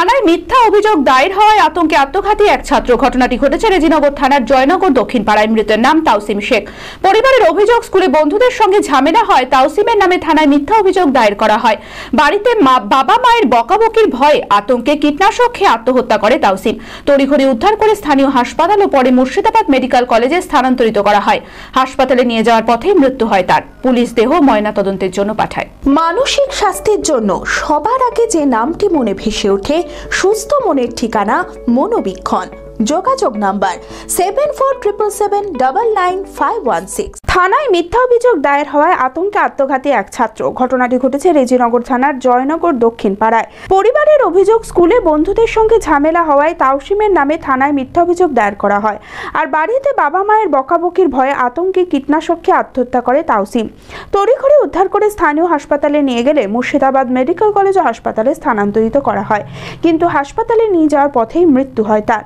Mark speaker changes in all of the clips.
Speaker 1: থানায় মিথ্যা অভিযোগ দায়ের হওয়ায় আতঙ্কে আত্মঘাতী এক ছাত্র। ঘটনাটি ঘটেছে রেজিনগর থানার জয়নগর দক্ষিণ পাড়ায় মৃতের নাম তাওসিম শেখ। পরিবারের অভিযোগ, স্কুলে বন্ধুদের সঙ্গে ঝামেলা হয়, তাওসিমের নামে থানায় মিথ্যা অভিযোগ দায়ের করা হয়। বাড়িতে বাবা মায়ের বকাবকির ভয়ে আতঙ্কে কীটনাশক খেয়ে আত্মহত্যা করে তাওসিম। তড়িঘড়ি উদ্ধার করে স্থানীয় হাসপাতাল ও পরে মুর্শিদাবাদ মেডিকেল কলেজে স্থানান্তরিত করা হয়। হাসপাতালে নিয়ে যাওয়ার পথেই মৃত্যু হয় তার। পুলিশ দেহ ময়নাতদন্তের জন্য পাঠায়।
Speaker 2: মানসিক স্বাস্থ্যের জন্য সবার আগে যে নামটি মনে ভেসে ওঠে সুস্থ মনের ঠিকানা মনোবীক্ষণ। যোগাযোগ number seven four triple seven double nine five one six থানায় মিথ্যা অভিযোগ দায়ের হওয়ায় আতঙ্কে আত্মঘাতী এক ছাত্র। ঘটনাটি ঘটেছে রেজিনগর থানার জয়নগর দক্ষিণ পাড়ায়। পরিবারের অভিযোগ, স্কুলে বন্ধুদের সঙ্গে ঝামেলা হওয়ায় তাওসিমের নামে থানায় মিথ্যা অভিযোগ দায়ের করা হয়। আর বাড়িতে বাবা মায়ের বকাবকির ভয়ে আতঙ্কে কীটনাশক খেয়ে আত্মহত্যা করে তাওসিম। তড়িঘড়ি উদ্ধার করে স্থানীয় হাসপাতালে নিয়ে গেলে মুর্শিদাবাদ মেডিকেল কলেজ ও হাসপাতালে স্থানান্তরিত করা হয়। কিন্তু হাসপাতালে নিয়ে যাওয়ার পথেই মৃত্যু হয় তার।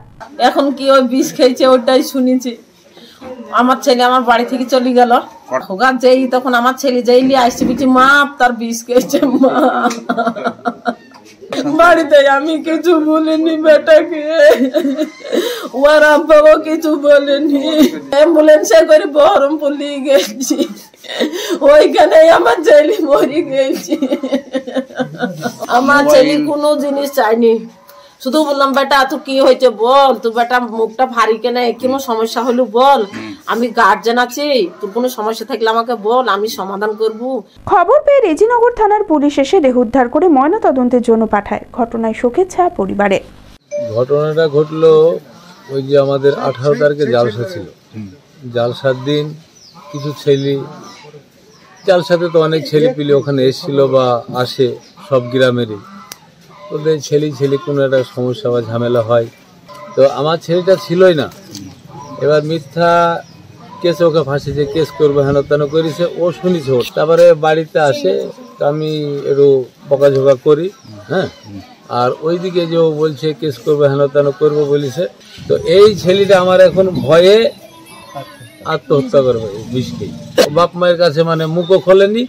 Speaker 3: এখন কি ওই বিষ খেয়েছে ওটাই শুনেছি। আমার ছেলে আমার বাড়ি থেকে চলে গেল। ওখান যেই তখন আমার ছেলে যেই নিয়ে আসছে বলছি মা তার বিষ খেয়েছে মা। বাড়িতে আমি কিছু বলিনি বেটাকে। ওর আব্বাও কিছু বলেনি। অ্যাম্বুলেন্সে করে বহরমপুর নিয়ে গেছি। ওইখানে আমার ছেলে মরে গেছি। আমার ছেলে কোনো জিনিস চাইনি শুধু বললাম বেটা তোর কি হয়েছে বল? তুই বেটা মুখটা ভারী কেন কোনো সমস্যা হলো বল? আমি গার্জেন আছি তোর কোনো সমস্যা থাকলে আমাকে বল আমি সমাধান করব।
Speaker 2: খবর পেয়ে রেজিনগর থানার পুলিশ এসে দেহ উদ্ধার করে ময়নাতদন্তের জন্য পাঠায়। ঘটনায় শোকের ছায়া পরিবারে।
Speaker 4: ঘটনাটা ঘটলো ওই যে আমাদের আঠারো তারিখে জালসা ছিল। জালসার দিন কিছু ছেলে জালসাতে তো অনেক ছেলে পিলে ওখানে এসেছিল বা আসে সব গ্রামেরই। ওদের ছেলে ছেলে কোনো একটা সমস্যা বা ঝামেলা হয়। তো আমার ছেলেটা ছিলই না। এবার মিথ্যা কেস ওকে ফাঁসিছে কেস করব হেন তেন করেছে, ও শুনেছে ওর। তারপরে বাড়িতে আসে, আমি একটু বকাঝোকা করি হ্যাঁ? আর ওইদিকে যে ও বলছে কেস করবে হেন তেন করব বলেছে। তো এই ছেলেটা আমার এখন ভয়ে আত্মহত্যা করবে বিষ খেয়ে। বাপ মায়ের কাছে মানে মুখও খোলেনি।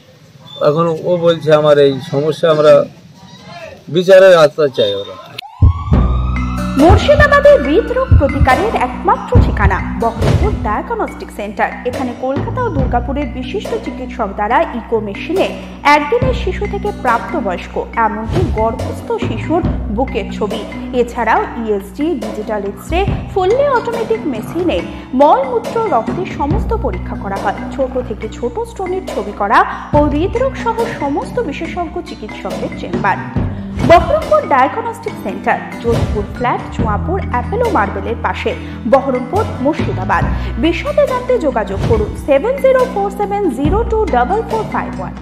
Speaker 4: এখন ও বলছে, আমার এই সমস্যা আমরা বিচারের আত্মা চাই ওরা।
Speaker 2: মুর্শিদাবাদের হৃদরোগ প্রতিকারের একমাত্র ঠিকানা, বহরমপুর ডায়াগনস্টিক সেন্টার এখানে কলকাতা ও দুর্গাপুরের বিশিষ্ট চিকিৎসক দ্বারা ইকো মেশিনে একদিনের শিশু থেকে প্রাপ্তবয়স্ক, এমনকি গর্ভস্থ শিশুর বুকের ছবি। এছাড়াও ESG digital X ray fully automatic মেশিনে মলমূত্র, রক্তের সমস্ত পরীক্ষা করা হয়। ছোট থেকে ছোট স্টোনের ছবি করা ও হৃদরোগ সহ সমস্ত বিশেষজ্ঞ চিকিৎসকদের chamber. Baharampur diagnostic centre, Jodhpur flat, Chuapur Apollo মার্বেলের পাশে, বহরমপুর মুর্শিদাবাদ। বিশদে জানতে যোগাযোগ করুন seven zero four seven zero two double four five one.